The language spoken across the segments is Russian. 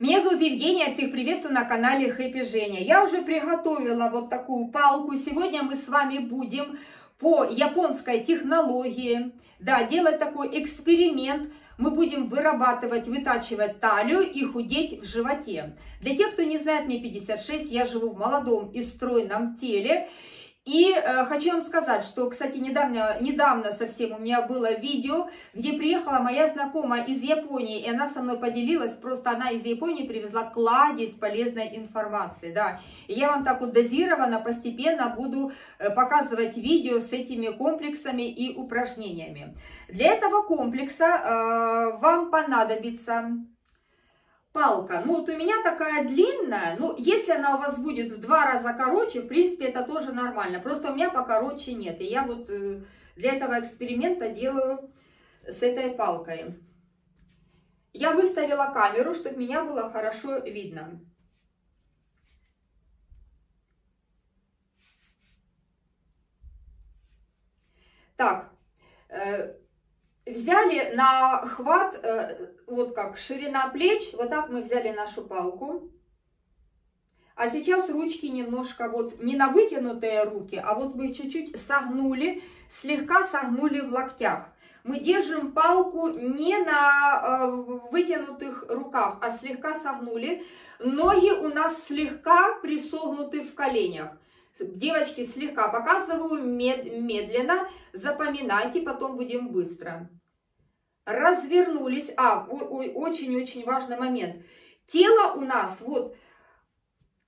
Меня зовут Евгения, всех приветствую на канале Хэппи Женя. Я уже приготовила вот такую палку. Сегодня мы с вами будем по японской технологии, да, делать такой эксперимент. Мы будем вырабатывать, вытачивать талию и худеть в животе. Для тех, кто не знает, мне 56, я живу в молодом и стройном теле. И э, хочу вам сказать, что, кстати, недавно, недавно совсем у меня было видео, где приехала моя знакомая из Японии, и она со мной поделилась, просто она из Японии привезла кладезь полезной информации, да. И я вам так вот дозированно, постепенно буду э, показывать видео с этими комплексами и упражнениями. Для этого комплекса э, вам понадобится палка. Ну, вот у меня такая длинная, ну, если она у вас будет в два раза короче, в принципе, это тоже нормально. Просто у меня покороче нет. И я вот э, для этого эксперимента делаю с этой палкой. Я выставила камеру, чтобы меня было хорошо видно. Так, э, взяли на хват, э, вот как ширина плеч, вот так мы взяли нашу палку. А сейчас ручки немножко вот не на вытянутые руки, а вот мы чуть-чуть согнули, слегка согнули в локтях. Мы держим палку не на э, вытянутых руках, а слегка согнули. Ноги у нас слегка присогнуты в коленях. Девочки, слегка показываю мед, медленно, запоминайте, потом будем быстро развернулись. А, очень-очень важный момент. Тело у нас, вот,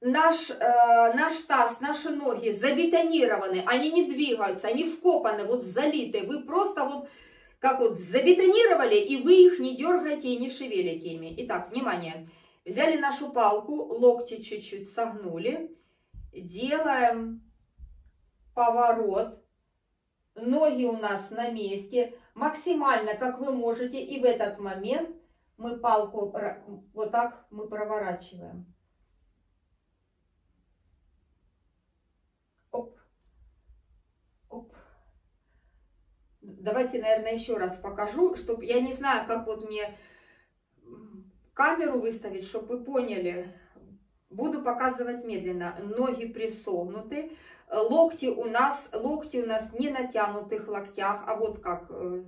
наш, э, наш таз, наши ноги забетонированы, они не двигаются, они вкопаны, вот залиты. Вы просто вот, как вот забетонировали, и вы их не дергаете и не шевелите ими. Итак, внимание. Взяли нашу палку, локти чуть-чуть согнули. Делаем поворот. Ноги у нас на месте максимально, как вы можете, и в этот момент мы палку вот так мы проворачиваем. Оп. Оп. Давайте, наверное, еще раз покажу, чтобы я не знаю, как вот мне камеру выставить, чтобы вы поняли. Буду показывать медленно. Ноги присогнуты. Локти у нас, локти у нас не натянутых локтях, а вот как э,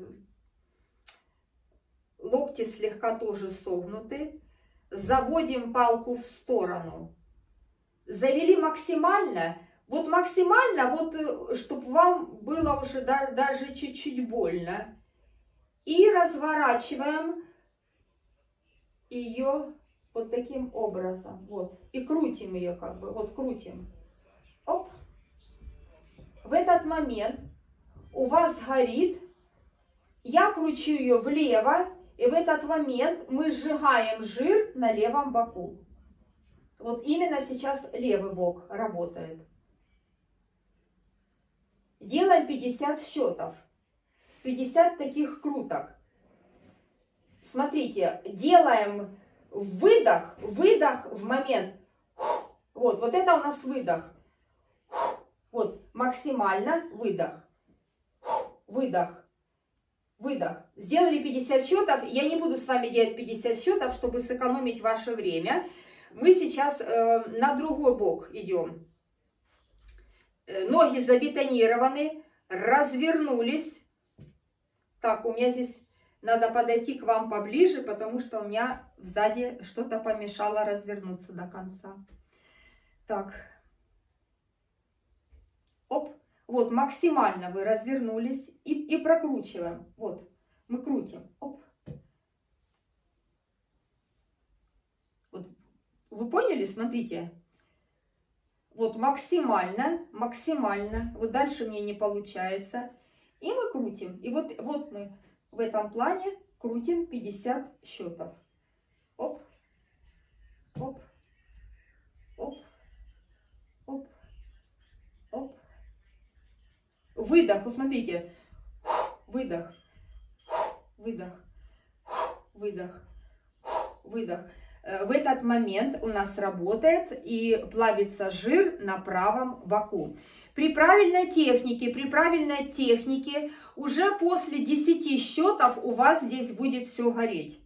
локти слегка тоже согнуты. Заводим палку в сторону. Завели максимально. Вот максимально, вот э, чтобы вам было уже даже чуть-чуть больно. И разворачиваем ее вот таким образом. Вот. И крутим ее как бы. Вот крутим. Оп в этот момент у вас горит, я кручу ее влево, и в этот момент мы сжигаем жир на левом боку. Вот именно сейчас левый бок работает. Делаем 50 счетов. 50 таких круток. Смотрите, делаем выдох, выдох в момент. Вот, вот это у нас выдох. Вот, максимально выдох. Выдох. Выдох. Сделали 50 счетов. Я не буду с вами делать 50 счетов, чтобы сэкономить ваше время. Мы сейчас э, на другой бок идем. Э, ноги забетонированы, развернулись. Так, у меня здесь надо подойти к вам поближе, потому что у меня сзади что-то помешало развернуться до конца. Так, Оп. Вот, максимально вы развернулись и, и прокручиваем. Вот, мы крутим. Оп. Вот, вы поняли? Смотрите. Вот максимально, максимально. Вот дальше мне не получается. И мы крутим. И вот, вот мы в этом плане крутим 50 счетов. Оп, оп, оп, оп, оп. Выдох, посмотрите. Выдох, выдох, выдох, выдох. Э, в этот момент у нас работает и плавится жир на правом боку. При правильной технике, при правильной технике уже после 10 счетов у вас здесь будет все гореть.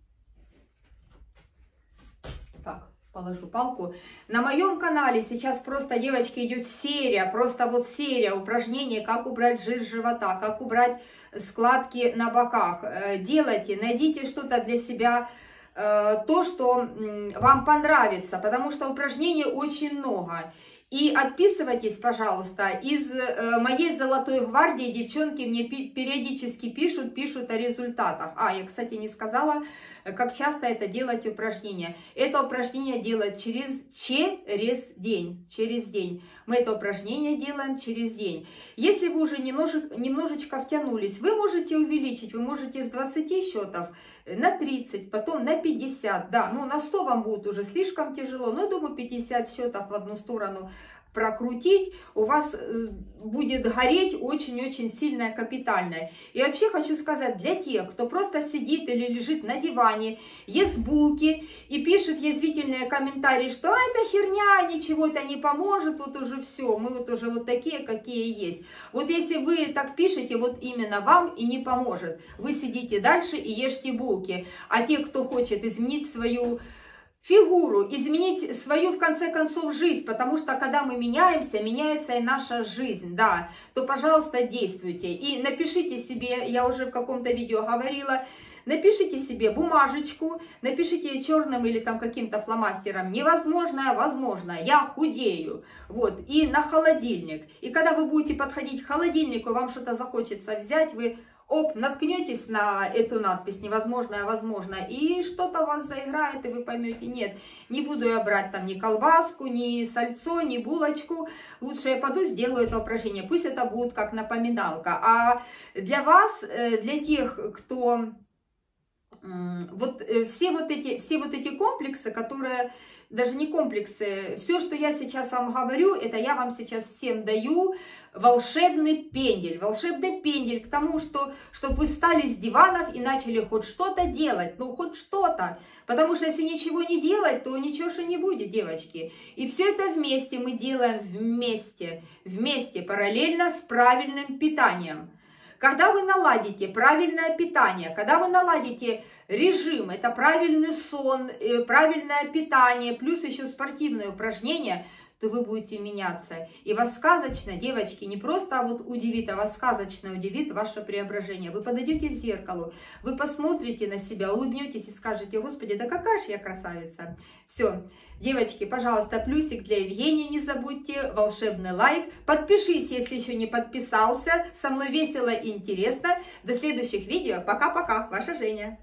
Так. положу палку. На моем канале сейчас просто, девочки, идет серия, просто вот серия упражнений, как убрать жир живота, как убрать складки на боках. Э, делайте, найдите что-то для себя, то, что вам понравится, потому что упражнений очень много. И отписывайтесь, пожалуйста, из э, моей золотой гвардии девчонки мне периодически пишут, пишут о результатах. А, я, кстати, не сказала, как часто это делать упражнение. Это упражнение делать через, через день, через день. Мы это упражнение делаем через день. Если вы уже немножечко, немножечко втянулись, вы можете увеличить, вы можете с 20 счетов на 30, потом на 50, да, ну на 100 вам будет уже слишком тяжело, но думаю 50 счетов в одну сторону прокрутить, у вас э, будет гореть очень-очень сильное капитальное. И вообще хочу сказать, для тех, кто просто сидит или лежит на диване, ест булки и пишет язвительные комментарии, что «А, это херня, ничего это не поможет, вот уже все, мы вот уже вот такие, какие есть. Вот если вы так пишете, вот именно вам и не поможет. Вы сидите дальше и ешьте булки. А те, кто хочет изменить свою фигуру, изменить свою, в конце концов, жизнь, потому что, когда мы меняемся, меняется и наша жизнь, да, то, пожалуйста, действуйте. И напишите себе, я уже в каком-то видео говорила, напишите себе бумажечку, напишите черным или там каким-то фломастером «Невозможное, возможно, я худею». Вот, и на холодильник. И когда вы будете подходить к холодильнику, вам что-то захочется взять, вы оп, наткнетесь на эту надпись «Невозможное, возможно», и что-то вас заиграет, и вы поймете, нет, не буду я брать там ни колбаску, ни сальцо, ни булочку, лучше я пойду сделаю это упражнение, пусть это будет как напоминалка. А для вас, э, для тех, кто вот э, все вот эти, все вот эти комплексы, которые даже не комплексы. Все, что я сейчас вам говорю, это я вам сейчас всем даю волшебный пендель. Волшебный пендель к тому, что, чтобы вы стали с диванов и начали хоть что-то делать. Ну, хоть что-то. Потому что если ничего не делать, то ничего же не будет, девочки. И все это вместе мы делаем вместе. Вместе, параллельно с правильным питанием. Когда вы наладите правильное питание, когда вы наладите режим, это правильный сон, э, правильное питание, плюс еще спортивные упражнения, то вы будете меняться. И вас сказочно, девочки, не просто вот удивит, а вас сказочно удивит ваше преображение. Вы подойдете в зеркало, вы посмотрите на себя, улыбнетесь и скажете, Господи, да какая же я красавица. Все, девочки, пожалуйста, плюсик для Евгении не забудьте, волшебный лайк. Подпишись, если еще не подписался. Со мной весело и интересно. До следующих видео. Пока-пока. Ваша Женя.